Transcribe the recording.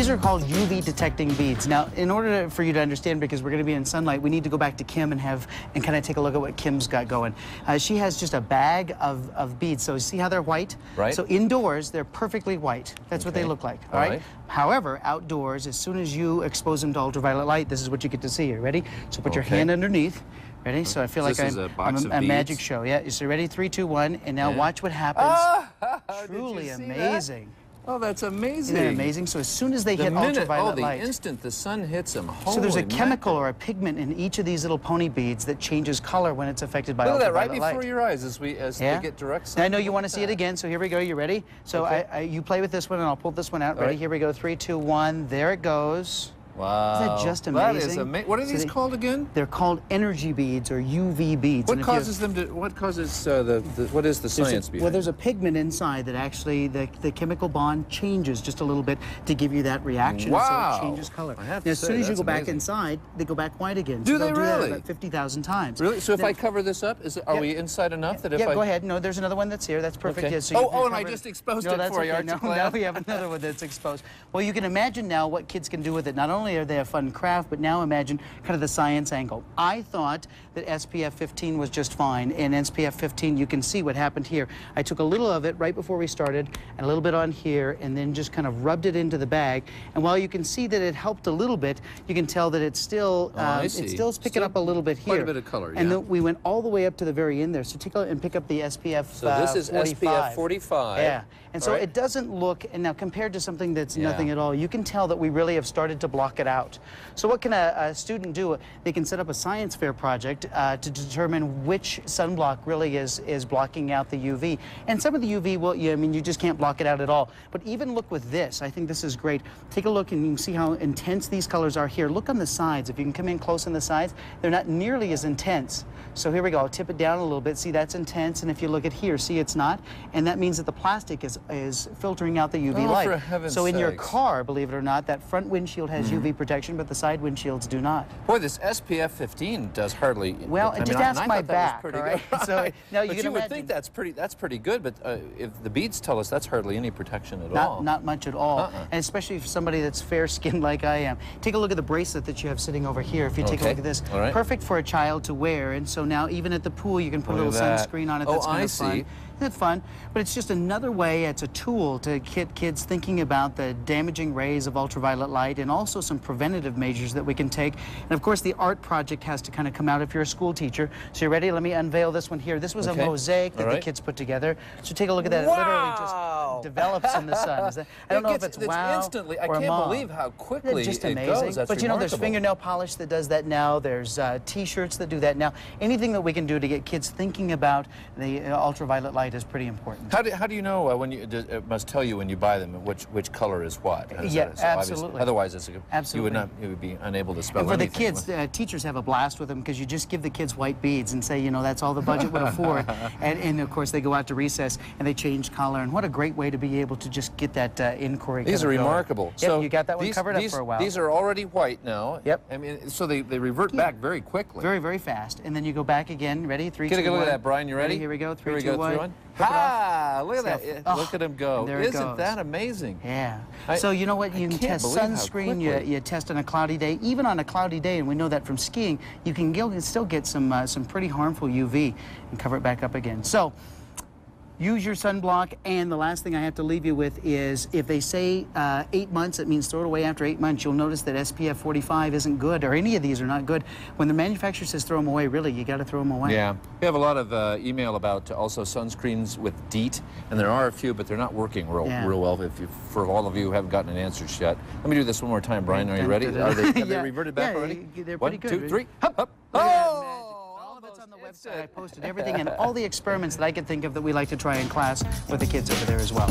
These are called UV detecting beads. Now, in order to, for you to understand, because we're going to be in sunlight, we need to go back to Kim and have and kind of take a look at what Kim's got going. Uh, she has just a bag of, of beads. So see how they're white? Right. So indoors, they're perfectly white. That's what they look like. All All right? right. However, outdoors, as soon as you expose them to ultraviolet light, this is what you get to see here. Ready? So put your hand underneath. Ready? So I feel This like I'm, a I'm of a magic show. Yeah. So ready? Three, two, one. And now Yeah. watch what happens. You Truly amazing. that? Amazing. Oh, that's amazing. Isn't that amazing? So as soon as they The hit minute, ultraviolet oh, the light. instant the sun hits them. So there's a chemical mackerel. or a pigment in each of these little pony beads that changes color when it's affected by Look at that right before light. your eyes as we as Yeah. they get direct Now, I know you want to at see it again, so here we go. You ready? So Okay. I, I, you play with this one, and I'll pull this one out. All Ready? right. Here we go. Three, two, one. There it goes. Wow. just That is amazing? amazing. What are So these they- called again? They're called energy beads or UV beads. What And if you- causes them to? What causes uh, the, the? What is the science a, behind? well, there's a pigment inside that actually the, the chemical bond changes just a little bit to give you that reaction. Wow. So it changes color. I have Now, as say, soon as you go back inside, they go back white again. Do so they do that really? about 50,000 times. Really? So if Now- I cover this up, is it, are Yeah. we inside enough that if yeah, I go ahead. No, there's another one that's here. That's perfect. Okay. Yeah, so Oh, oh, and I just exposed no, it for you No, now we have another one that's exposed. Well, you can imagine now what kids can do with it. Not only are they a fun craft, but now imagine kind of the science angle. I thought that SPF 15 was just fine, In SPF 15, you can see what happened here. I took a little of it right before we started, and a little bit on here, and then just kind of rubbed it into the bag. And while you can see that it helped a little bit, you can tell that it's still, Oh, um, it's still picking Still up a little bit here. quite a bit of color, And yeah. then we went all the way up to the very end there. So take a and pick up the SPF. So this uh, is 45. SPF 45. Yeah, and so right. it doesn't look. And now compared to something that's Yeah. nothing at all, you can tell that we really have started to block it out. So what can a, a student do? They can set up a science fair project uh, to determine which sunblock really is is blocking out the UV. And some of the UV will. Yeah, I mean, you just can't block it out at all. But even look with this. I think this is great. Take a look and you can see how intense these colors are here. Look on the sides. If you can come in close on the sides, they're not nearly as intense. So here we go. I'll tip it down a little bit. See, that's intense. And if you look at here, see, it's not. And that means that the plastic is, is filtering out the UV Oh, light. so in your car, believe it or not, that front windshield has Mm-hmm. UV protection, but the side windshields do not. Boy, this SPF 15 does hardly. Well, I just mean, I- I my thought that was back, pretty good. So, now you but can you would imagine- think that's pretty. That's pretty good. But uh, if the beads tell us that's hardly any protection at Not, all. not much at all, Uh-uh. and especially for somebody that's fair-skinned like I am. Take a look at the bracelet that you have sitting over here. If you take a look at this, right. perfect for a child to wear. And so now, even at the pool, you can put Look a little sunscreen on it. Oh, That's kind I of fun. see. Isn't fun? But it's just another way. It's a tool to get kids thinking about the damaging rays of ultraviolet light, and also some preventative measures that we can take. And of course, the art project has to kind of come out if you're a school teacher. So you ready? Let me unveil this one here. This was Okay. a mosaic that All the kids put together. So take a look at that. It Wow. Develops in the sun. Is that, I don't It know gets- if it's it's wow instantly. I can't mom. believe how quickly it just it amazing. goes. That's but you know, there's fingernail polish that does that now. There's uh, T-shirts that do that now. Anything that we can do to get kids thinking about the uh, ultraviolet light is pretty important. How do, how do you know uh, when you does, it must tell you when you buy them which which color is what? Yeah, that- so absolutely. Otherwise, it's a, you Absolutely. would not you would be unable to spell And for the kids, uh, teachers have a blast with them because you just give the kids white beads and say, you know, that's all the budget would afford. and, and of course, they go out to recess and they change color. And what a great way to be able to just get that uh, inquiry. These are going. remarkable. Yep, you got that one these, covered these, up for a while. These are already white now. Yep. I mean, so they, they revert back very quickly. Very, very fast. And then you go back again. Ready? Three, Get a two, good look at that, Brian. You ready? Here we go. Three, Here we two, go. one. Three, one. Flip it off. Ah, look at that. Yeah, Look at him go. and there it Isn't goes. that amazing? Yeah. I- so you know what? You can test sunscreen. You, you test on a cloudy day. Even on a cloudy day, and we know that from skiing, you can still get some uh, some pretty harmful UV and cover it back up again. So. Use your sunblock, and the last thing I have to leave you with is if they say uh, eight months, it means throw it away after eight months. You'll notice that SPF 45 isn't good, or any of these are not good. When the manufacturer says throw them away, really, you got to throw them away. Yeah. We have a lot of uh, email about also sunscreens with DEET, and there are a few, but they're not working real, Yeah. real well. If you, for all of you who haven't gotten an answer yet, let me do this one more time, Brian. Are you ready? Are they, have they Yeah. reverted back Yeah, already? they're One, good. two, three. Look at Oh! magic. All of it's on the Almost website. I posted everything and all the experiments that I could think of that we like to try in class with the kids over there as well.